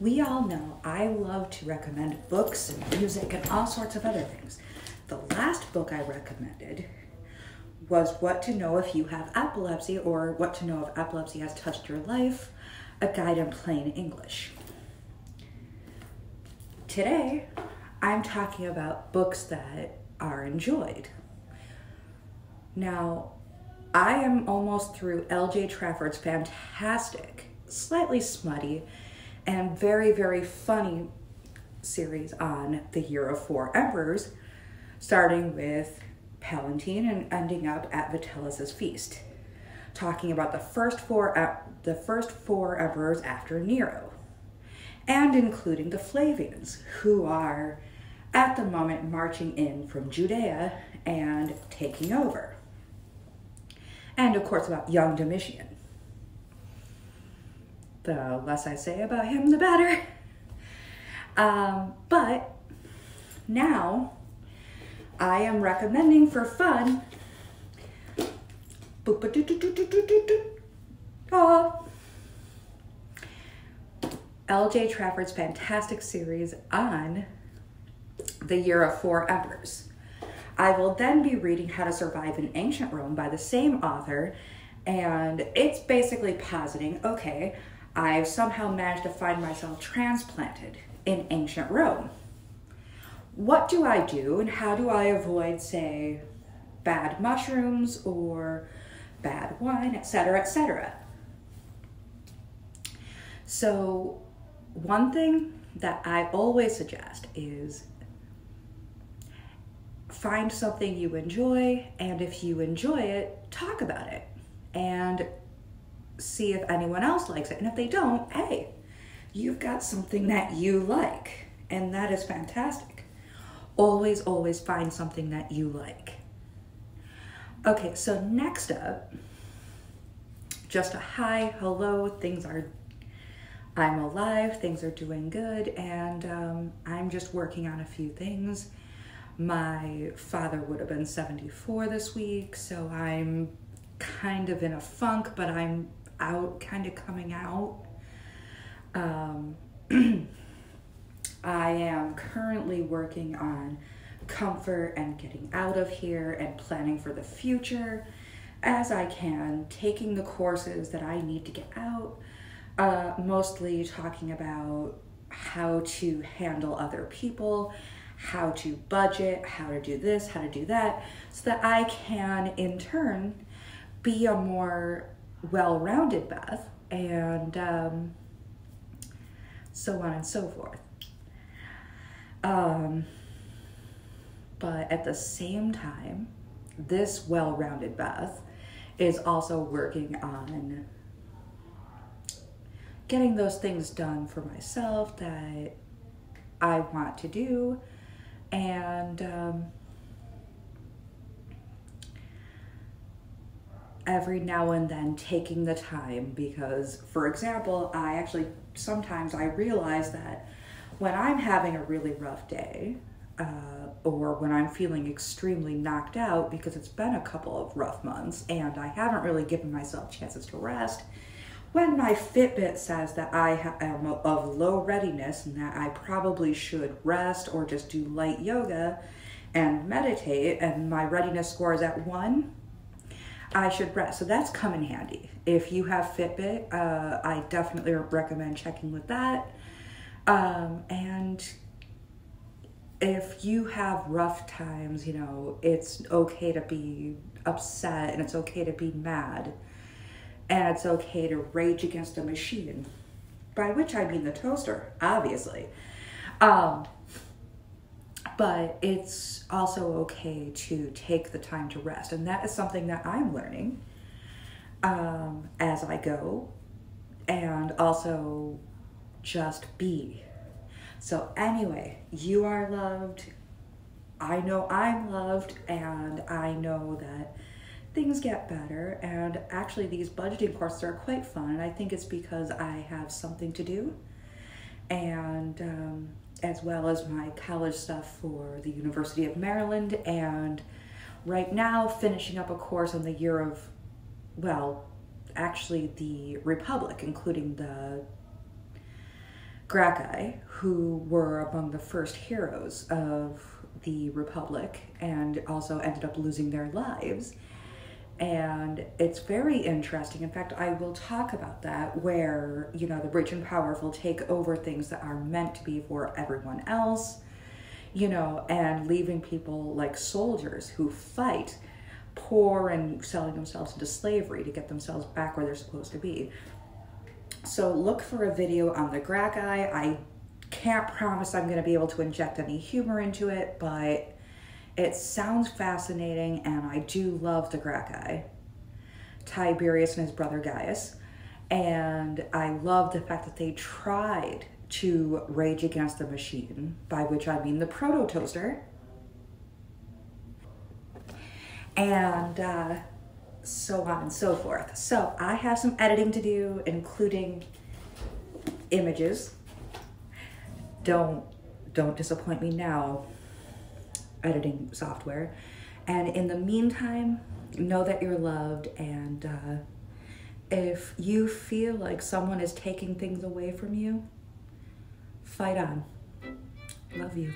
we all know I love to recommend books and music and all sorts of other things. The last book I recommended was What to Know If You Have Epilepsy or What to Know If Epilepsy Has Touched Your Life, a guide in plain English. Today, I'm talking about books that are enjoyed. Now, I am almost through LJ Trafford's fantastic, slightly smutty, and very, very funny series on the Year of Four Emperors, starting with Palatine and ending up at Vitellius's feast, talking about the first four the first four emperors after Nero, and including the Flavians, who are at the moment marching in from Judea and taking over. And of course about young Domitian the less I say about him, the better. Um, but now I am recommending for fun. Oh, LJ Trafford's fantastic series on the Year of Four Emperors. I will then be reading How to Survive in Ancient Rome by the same author, and it's basically positing okay, I've somehow managed to find myself transplanted in ancient Rome. What do I do and how do I avoid, say, bad mushrooms or bad wine, etc., etc.? So, one thing that I always suggest is find something you enjoy, and if you enjoy it, talk about it. And see if anyone else likes it. And if they don't, hey, you've got something that you like. And that is fantastic. Always, always find something that you like. Okay, so next up, just a hi, hello, things are, I'm alive, things are doing good, and um, I'm just working on a few things. My father would have been 74 this week, so I'm kind of in a funk, but I'm out, kind of coming out. Um, I am currently working on comfort and getting out of here and planning for the future as I can, taking the courses that I need to get out, uh, mostly talking about how to handle other people, how to budget, how to do this, how to do that, so that I can in turn be a more well-rounded Beth, and um, so on and so forth. Um, but at the same time, this well-rounded Beth is also working on getting those things done for myself that I want to do and um, every now and then taking the time because for example i actually sometimes i realize that when i'm having a really rough day uh, or when i'm feeling extremely knocked out because it's been a couple of rough months and i haven't really given myself chances to rest when my fitbit says that i am of low readiness and that i probably should rest or just do light yoga and meditate and my readiness score is at one I should rest. So that's come in handy. If you have Fitbit, uh, I definitely recommend checking with that. Um, and if you have rough times, you know, it's okay to be upset and it's okay to be mad and it's okay to rage against a machine, by which I mean the toaster, obviously. Um, but it's also okay to take the time to rest. And that is something that I'm learning um, as I go and also just be. So, anyway, you are loved. I know I'm loved, and I know that things get better. And actually, these budgeting courses are quite fun. And I think it's because I have something to do. And um, as well as my college stuff for the University of Maryland, and right now finishing up a course on the year of, well, actually the Republic, including the Gracchi, who were among the first heroes of the Republic and also ended up losing their lives. And it's very interesting. In fact, I will talk about that where, you know, the rich and powerful take over things that are meant to be for everyone else, you know, and leaving people like soldiers who fight poor and selling themselves into slavery to get themselves back where they're supposed to be. So look for a video on the Gracchi. I can't promise I'm going to be able to inject any humor into it, but it sounds fascinating and I do love the Gracchi. Tiberius and his brother Gaius. And I love the fact that they tried to rage against the machine, by which I mean the proto toaster. And uh, so on and so forth. So I have some editing to do, including images. Don't don't disappoint me now, editing software. And in the meantime, know that you're loved. And uh, if you feel like someone is taking things away from you, fight on. Love you.